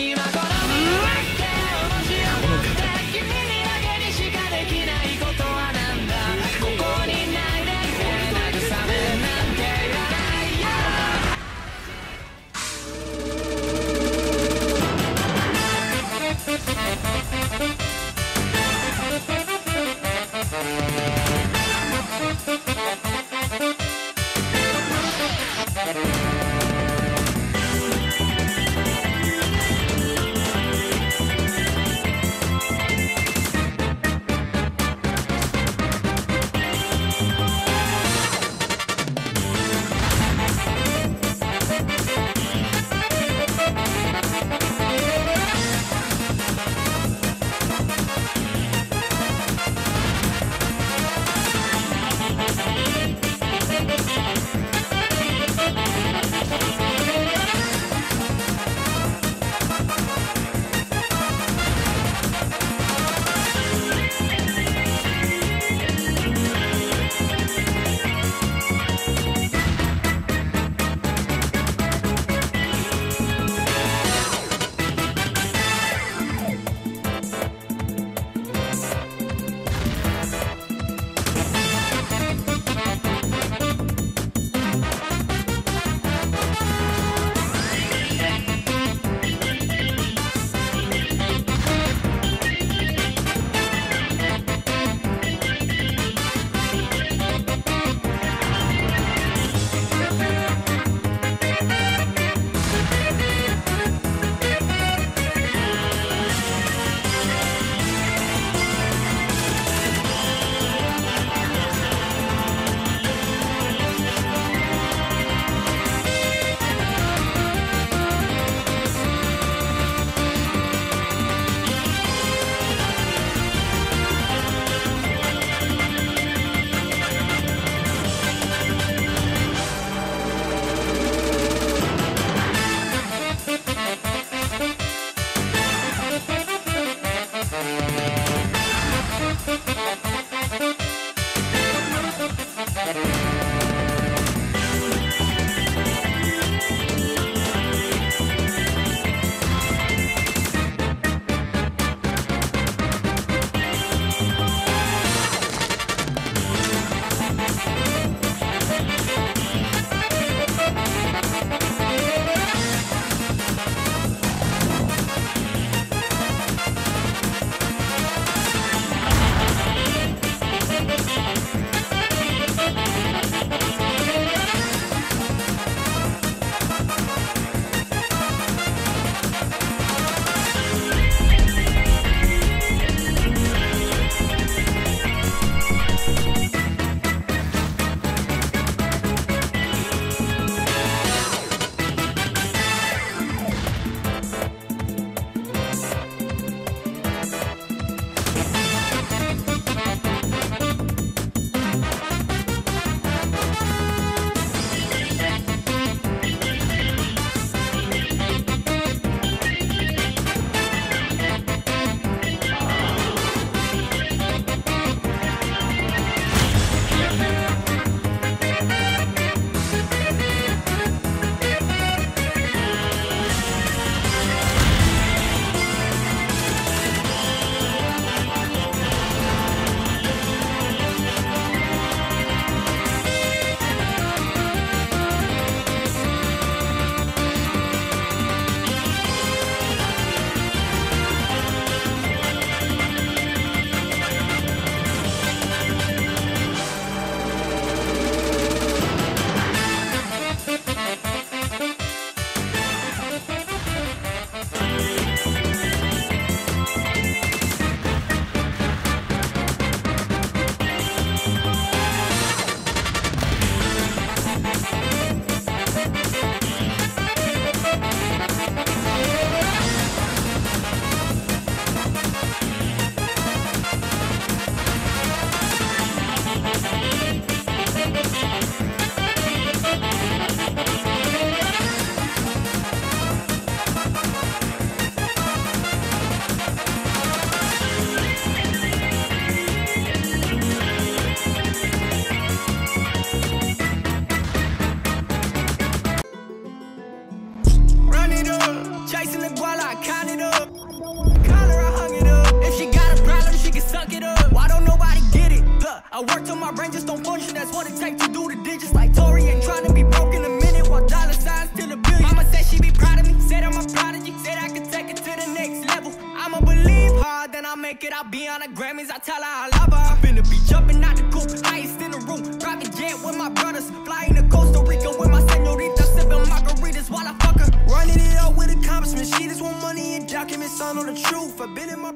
今 my brain just don't function. That's what it takes to do the digits. Like Tori ain't trying to be broke in a minute. While dollar signs till a billion. Mama said she be proud of me. Said I'm a prodigy. Said I could take it to the next level. I'ma believe hard, then I'll make it. I'll be on the Grammys. I tell her I love her. I finna be jumping out the coop. Highest in the room. Private jet with my brothers. Flying to Costa Rica with my senorita. Sipping margaritas while I fuck her. Running it up with accomplishments. She just want money and documents. I know the truth. I've been in my